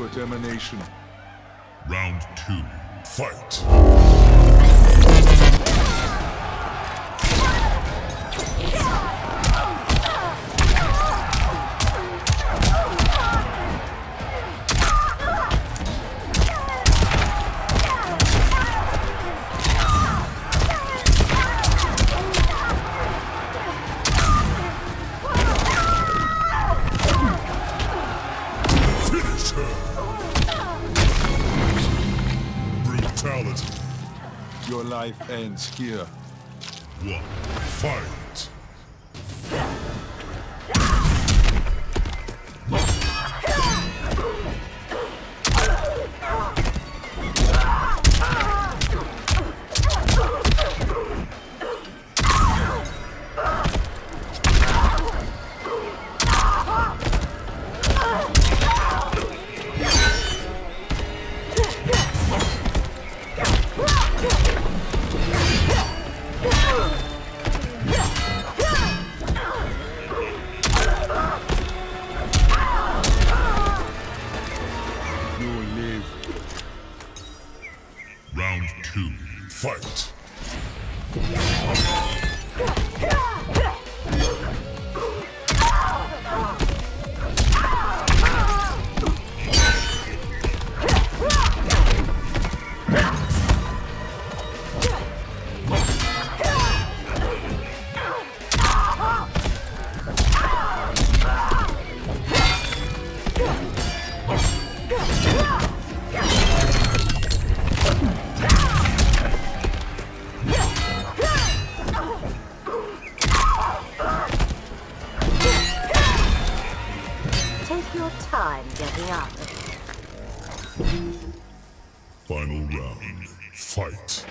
For termination. Round two, fight! Brutality. Your life ends here. One, fight! Fight! Take your time getting up. Final round, fight!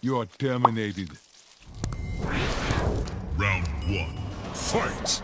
You are terminated. Round one, fight!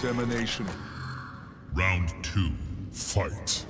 Termination. Round two, fight!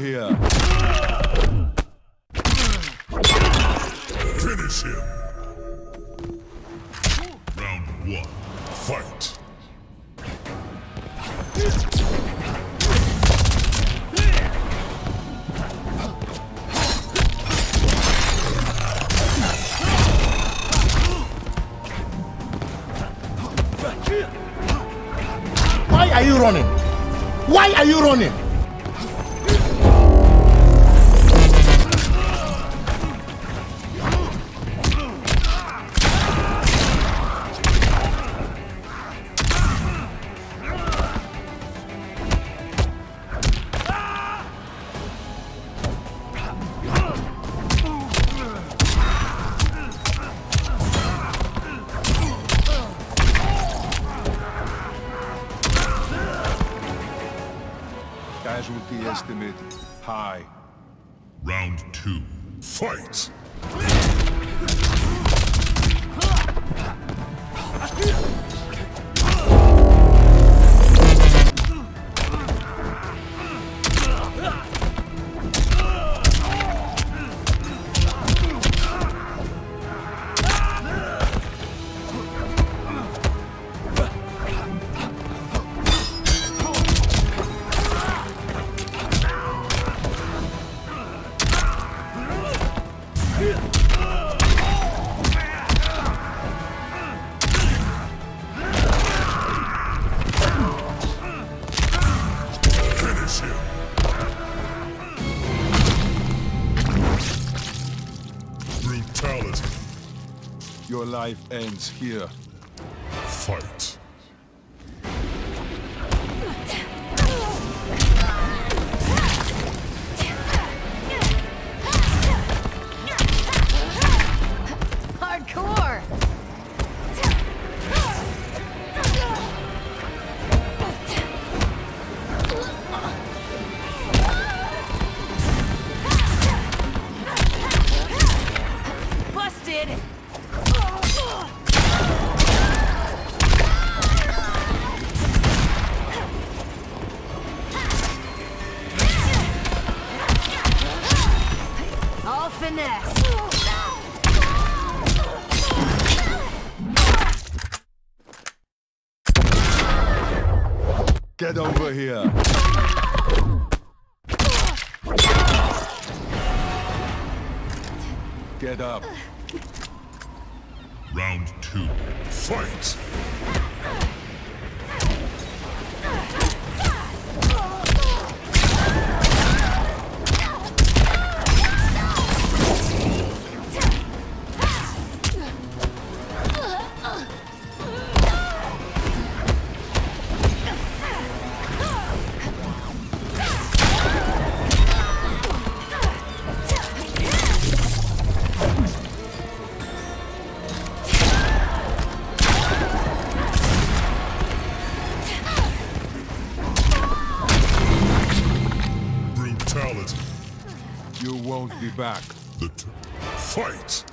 Here. Finish him. Round one. Fight. Why are you running? Why are you running? Casualty estimate high. Round two. Fight. Your life ends here. Fight. Over here. Get up. Round two. Fight. Brutality. You won't be back. The fight.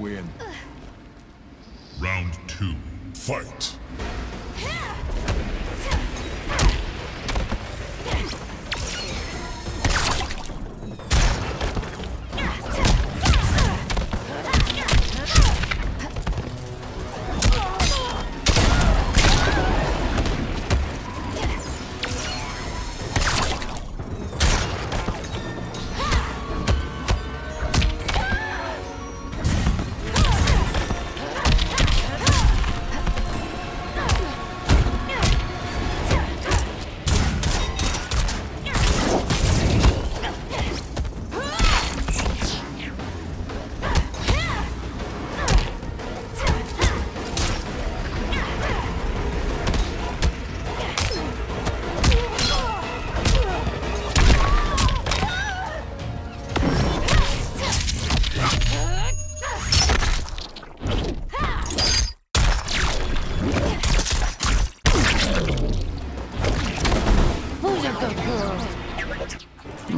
Win.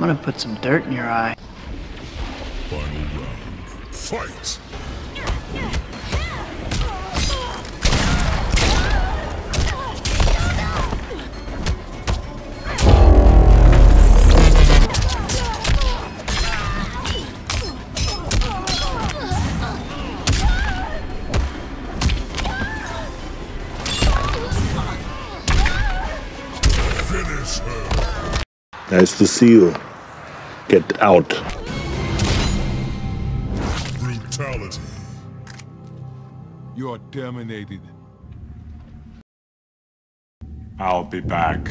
Gonna put some dirt in your eye. Final round. Fight! Finish her! Nice to see you. Get out. Brutality. You are terminated. I'll be back.